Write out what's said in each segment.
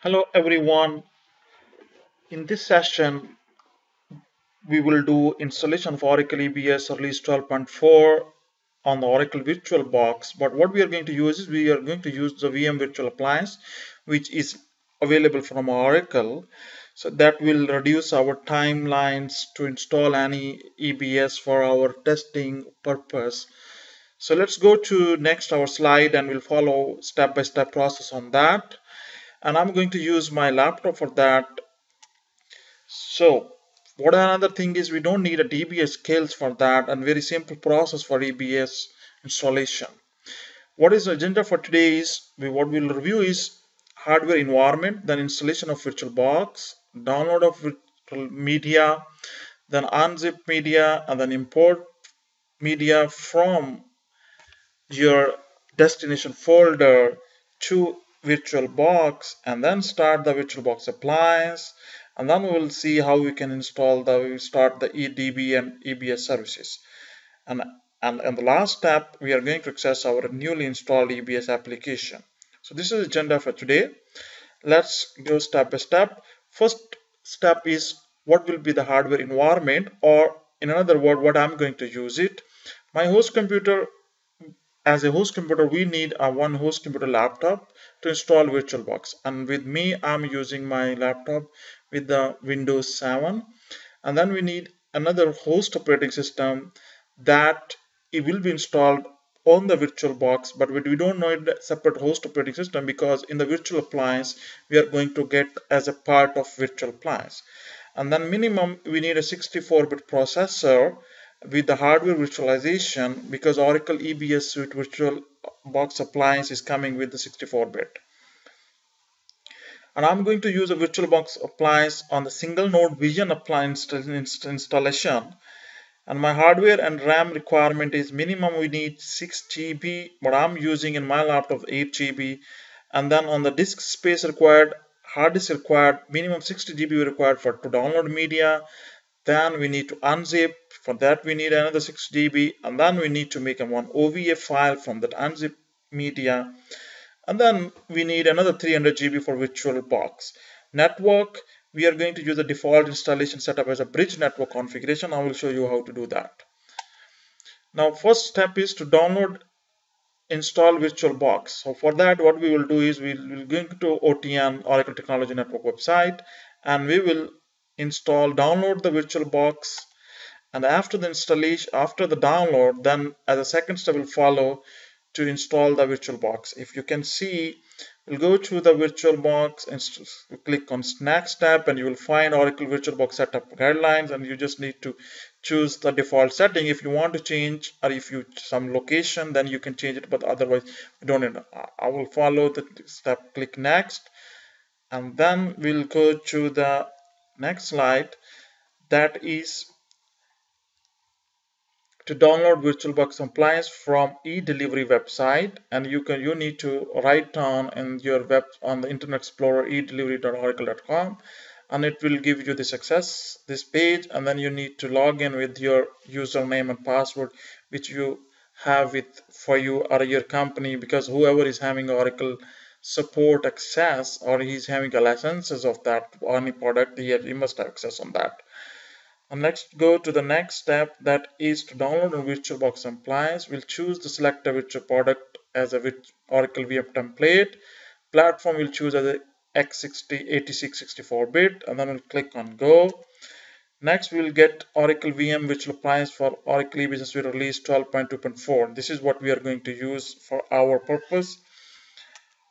Hello everyone. In this session, we will do installation of Oracle EBS release 12.4 on the Oracle VirtualBox. But what we are going to use is we are going to use the VM Virtual Appliance, which is available from Oracle. So that will reduce our timelines to install any EBS for our testing purpose. So let's go to next our slide and we'll follow step-by-step -step process on that. And I'm going to use my laptop for that. So what another thing is we don't need a DBA skills for that and very simple process for EBS installation. What is the agenda for today is we, what we'll review is hardware environment, then installation of VirtualBox, download of virtual media, then unzip media, and then import media from your destination folder to VirtualBox and then start the VirtualBox appliance and then we will see how we can install the start the EDB and EBS services. And and in the last step we are going to access our newly installed EBS application. So this is the agenda for today. Let's go step by step. First step is what will be the hardware environment or in another word what I'm going to use it. My host computer as a host computer we need a one host computer laptop to install VirtualBox. And with me I'm using my laptop with the Windows 7 and then we need another host operating system that it will be installed on the VirtualBox but we don't need a separate host operating system because in the virtual appliance we are going to get as a part of virtual appliance. And then minimum we need a 64-bit processor with the hardware virtualization because Oracle EBS Suite VirtualBox appliance is coming with the 64-bit and I'm going to use a VirtualBox appliance on the single node Vision appliance installation. And my hardware and RAM requirement is minimum we need 6 GB but I'm using in my laptop 8 GB and then on the disk space required hard disk required minimum 60 GB required for to download media then we need to unzip for that we need another 6 GB and then we need to make a one OVA file from that unzip media and then we need another 300 GB for VirtualBox. Network, we are going to use the default installation setup as a bridge network configuration. I will show you how to do that. Now, first step is to download install VirtualBox. So for that, what we will do is we will go to OTN Oracle Technology Network website and we will install, download the VirtualBox and after the installation, after the download, then as a second step will follow to install the VirtualBox. If you can see, we'll go to the VirtualBox and click on Next tab and you will find Oracle VirtualBox setup guidelines and you just need to choose the default setting. If you want to change or if you some location, then you can change it, but otherwise don't need uh, I will follow the step, click Next and then we'll go to the next slide. That is to download VirtualBox appliance from e-delivery website. And you can you need to write down in your web on the internet explorer e-delivery.oracle.com and it will give you the success this page. And then you need to log in with your username and password which you have with for you or your company. Because whoever is having oracle support access or he's having a licenses of that any product he, he must have access on that and next go to the next step that is to download a VirtualBox appliance. We'll choose the select a virtual product as a which Oracle VM template. Platform we'll choose as a x60 86 64 bit and then we'll click on go. Next we'll get Oracle VM virtual appliance for Oracle Business Suite release 12.2.4. This is what we are going to use for our purpose.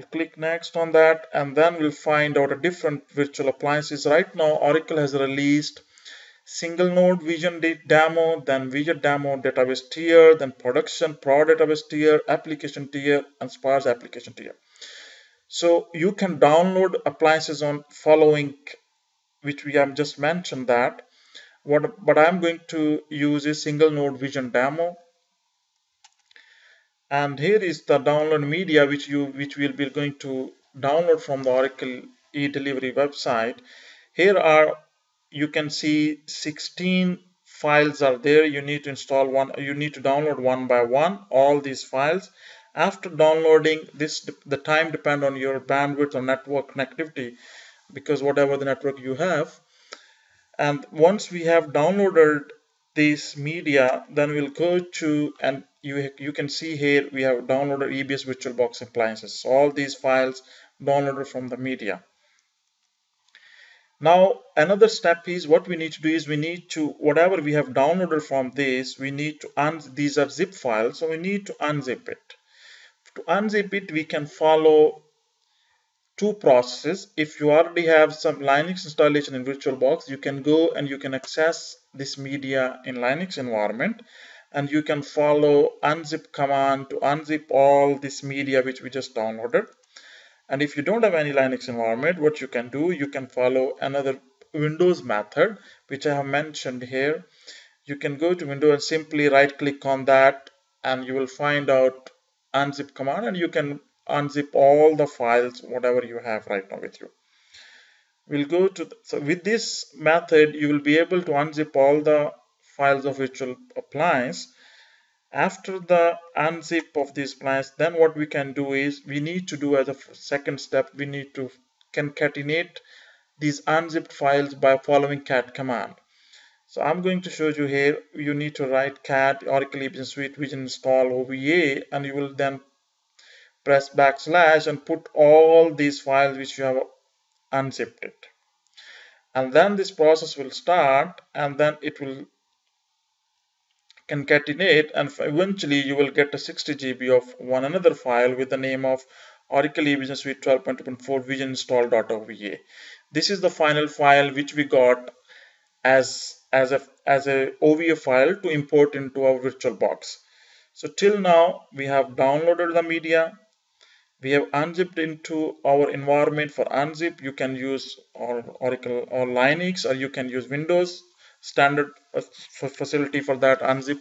We'll click next on that and then we'll find out a different virtual appliances. Right now Oracle has released single node vision demo, then vision demo database tier, then production pro database tier, application tier, and sparse application tier. So you can download appliances on following, which we have just mentioned that. What, what I'm going to use is single node vision demo. And here is the download media which you which will be going to download from the Oracle e-delivery website. Here are you can see 16 files are there. You need to install one you need to download one by one all these files. After downloading this the time depend on your bandwidth or network connectivity because whatever the network you have. And once we have downloaded this media then we'll go to and you you can see here we have downloaded EBS VirtualBox appliances. So all these files downloaded from the media. Now another step is what we need to do is we need to whatever we have downloaded from this we need to un these are zip files so we need to unzip it. To unzip it we can follow two processes. If you already have some Linux installation in VirtualBox, you can go and you can access this media in Linux environment and you can follow unzip command to unzip all this media which we just downloaded. And if you don't have any Linux environment, what you can do, you can follow another Windows method, which I have mentioned here. You can go to Windows and simply right click on that and you will find out unzip command and you can unzip all the files whatever you have right now with you we'll go to the, so with this method you will be able to unzip all the files of virtual appliance. After the unzip of this appliance then what we can do is we need to do as a second step we need to concatenate these unzipped files by following cat command. So I'm going to show you here you need to write cat Oracle eBusiness Suite Vision install OVA and you will then press backslash and put all these files which you have unzipped it. And then this process will start and then it will concatenate and eventually you will get a 60 GB of one another file with the name of Oracle eBusiness Suite 12.2.4 Vision install.ova. This is the final file which we got as as a as a OVA file to import into our VirtualBox. So till now we have downloaded the media, we have unzipped into our environment for unzip you can use or oracle or linux or you can use windows standard uh, facility for that unzip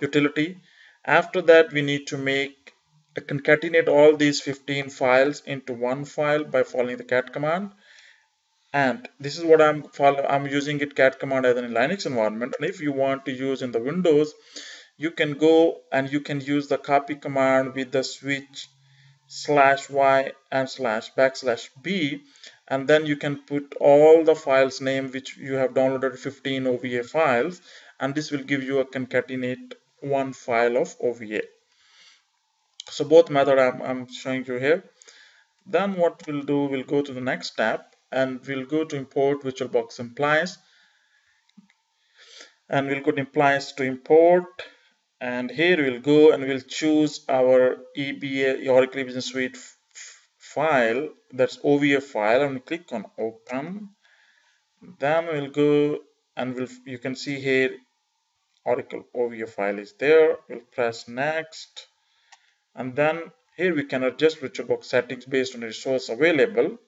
utility. After that we need to make uh, concatenate all these 15 files into one file by following the cat command. And this is what i'm follow i'm using it cat command as in linux environment. And if you want to use in the windows you can go and you can use the copy command with the switch slash y and slash backslash b and then you can put all the files name which you have downloaded 15 OVA files and this will give you a concatenate one file of OVA. So both method I'm, I'm showing you here. Then what we'll do, we'll go to the next step and we'll go to import VirtualBox appliance and we'll go to appliance to import and here we'll go and we'll choose our EBA Oracle Business Suite file that's OVF file and click on open. Then we'll go and we'll you can see here Oracle OVF file is there. We'll press next. And then here we can adjust VirtualBox settings based on resource available.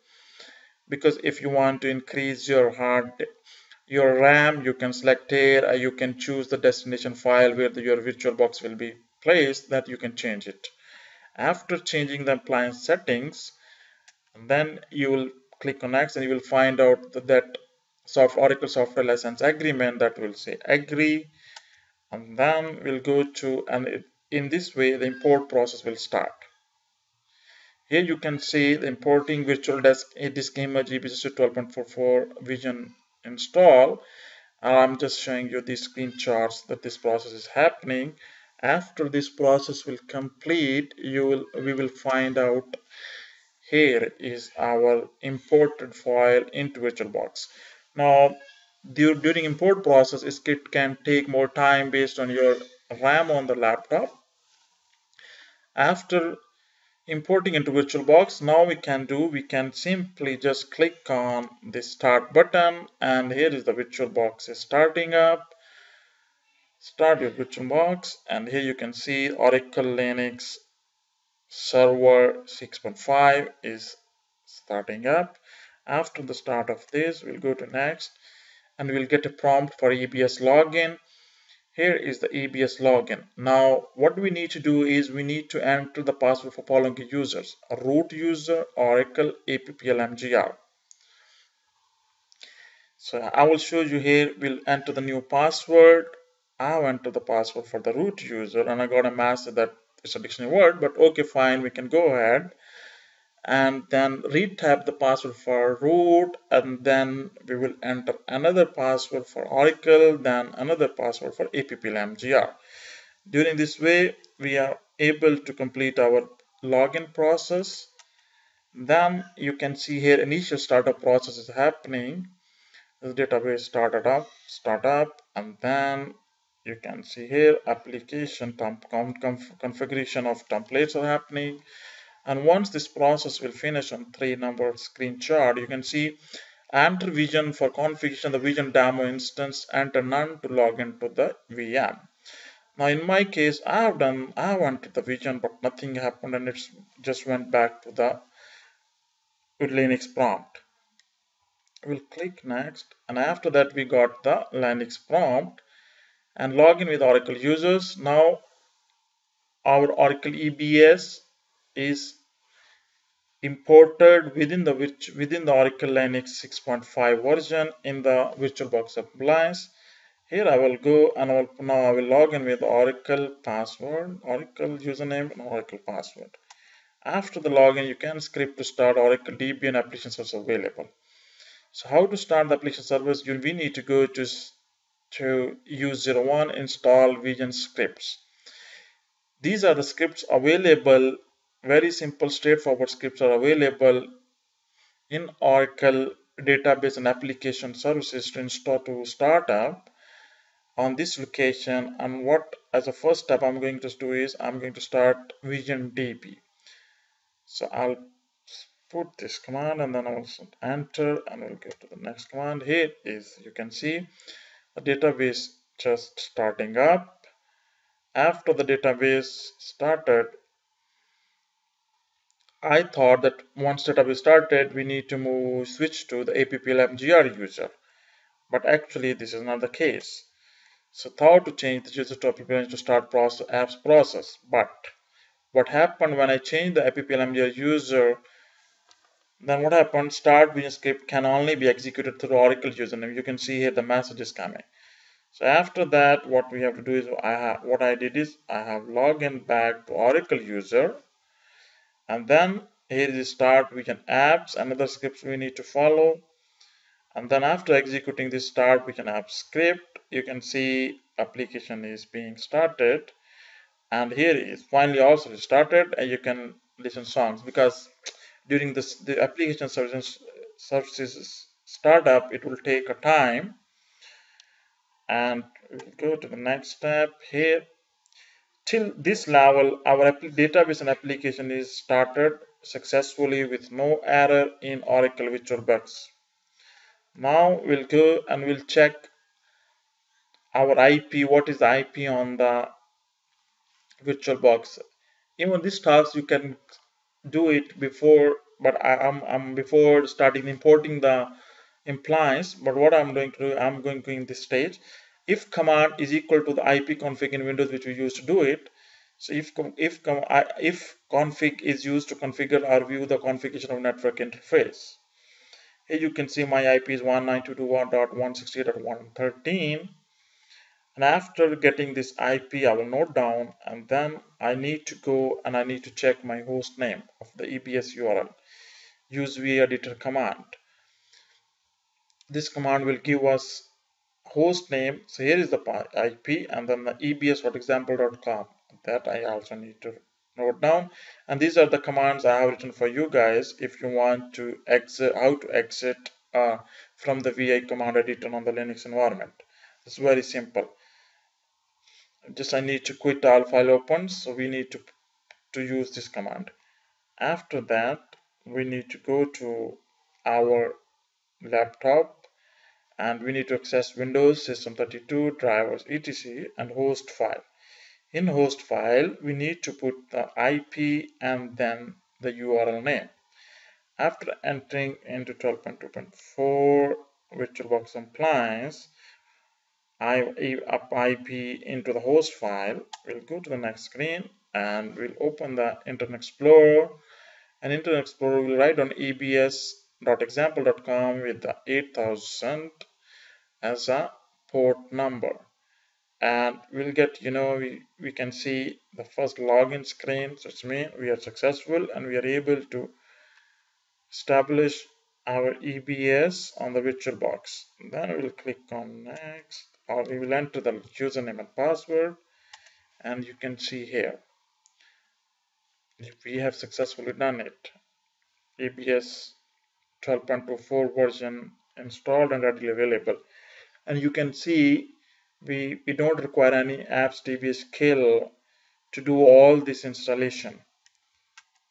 Because if you want to increase your hard your RAM you can select here uh, you can choose the destination file where the, your VirtualBox will be placed that you can change it. After changing the appliance settings then you will click on next and you will find out that, soft Oracle software license agreement that will say agree. And then we'll go to and it, in this way the import process will start. Here you can see the importing virtual disk, disk image EBS 12.44 vision install. I'm just showing you these screenshots that this process is happening. After this process will complete you will we will find out here is our imported file into VirtualBox now during import process it can take more time based on your RAM on the laptop. After importing into VirtualBox now we can do we can simply just click on the start button and here is the VirtualBox is starting up. Start your VirtualBox and here you can see Oracle Linux server 6.5 is starting up after the start of this we'll go to next and we'll get a prompt for EBS login here is the EBS login. Now, what we need to do is we need to enter the password for following users. A root user, Oracle, APPLMGR. So I will show you here, we'll enter the new password. I've entered the password for the root user and I got a message that it's a dictionary word but okay fine we can go ahead. And then retype the password for root and then we will enter another password for Oracle then another password for APPLMGR. During this way we are able to complete our login process. Then you can see here initial startup process is happening. The database started up startup and then you can see here application configuration of templates are happening. And once this process will finish on three number screen screenshot you can see enter vision for configuration the vision demo instance enter none to log into the VM now in my case I have done I entered the vision but nothing happened and it just went back to the Linux prompt. We'll click next and after that we got the Linux prompt and login with Oracle users now our Oracle EBS is imported within the which within the Oracle Linux 6.5 version in the VirtualBox appliance. Here I will go and I will, now I will log in with Oracle password, Oracle username and Oracle password. After the login, you can script to start Oracle Debian application service available. So how to start the application service? You, we need to go to, to u01 install vision scripts. These are the scripts available very simple straightforward scripts are available in Oracle database and application services to install to startup on this location. And what as a first step I'm going to do is I'm going to start Vision DB so I'll put this command and then I'll enter and we'll go to the next command. Here is you can see the database just starting up after the database started I thought that once database started, we need to move switch to the APPLMGR user. But actually, this is not the case. So thought to change the user to APPLM to start process, apps process. But what happened when I changed the APPLMGR user, then what happened, start vision script can only be executed through Oracle username. You can see here the message is coming. So after that, what we have to do is I have what I did is I have login back to Oracle user and then here is start vision apps another scripts we need to follow and then after executing this start vision app script you can see application is being started and here is finally also started and you can listen songs because during the application services services startup it will take a time and we'll go to the next step here Till this level, our database and application is started successfully with no error in Oracle virtual VirtualBox. Now we'll go and we'll check our IP, what is the IP on the VirtualBox. Even this task you can do it before, but I, am I'm, I'm before starting importing the appliance. But what I'm going to do, I'm going to in this stage if command is equal to the IP config in Windows which we used to do it. So if if if config is used to configure or view the configuration of network interface. Here you can see my IP is 192.168.113 and after getting this IP I will note down and then I need to go and I need to check my host name of the EBS URL use vEditor command. This command will give us host name. So here is the IP and then the ebs.example.com that I also need to note down. And these are the commands I have written for you guys if you want to exit how to exit uh, from the VI command editor on the Linux environment. It's very simple just I need to quit all file opens so we need to to use this command after that we need to go to our laptop and we need to access Windows, System32, drivers, etc. and host file. In host file, we need to put the IP and then the URL name. After entering into 12.2.4 VirtualBox appliance, IP into the host file. We'll go to the next screen and we'll open the Internet Explorer. And Internet Explorer will write on EBS .example.com with the 8000 as a port number and we'll get you know we we can see the first login screen so it's we are successful and we are able to establish our EBS on the virtual box. then we'll click on next or we will enter the username and password and you can see here we have successfully done it EBS 12.24 version installed and readily available and you can see we, we don't require any apps DBA skill to do all this installation.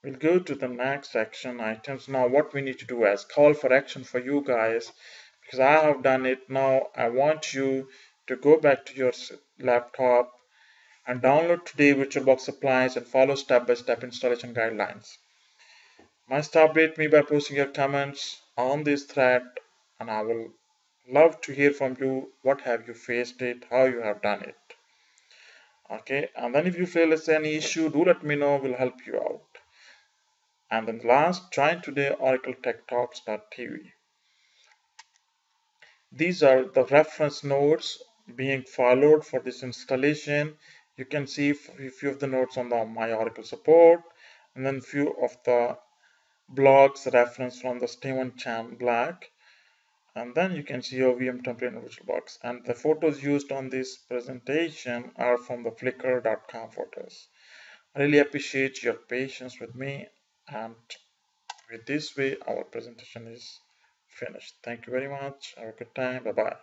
We'll go to the next action items. Now what we need to do as call for action for you guys because I have done it. Now I want you to go back to your laptop and download today VirtualBox appliance and follow step-by-step -step installation guidelines. Must update me by posting your comments on this thread and I will love to hear from you what have you faced it how you have done it okay and then if you feel it's any issue do let me know we'll help you out and then last join today oracle tech talks.tv these are the reference notes being followed for this installation. You can see a few of the notes on the my oracle support and then few of the blogs reference from the Steven Chan Black. And then you can see your VM template in VirtualBox and the photos used on this presentation are from the flickr.com photos. I really appreciate your patience with me and with this way our presentation is finished. Thank you very much. Have a good time. Bye bye.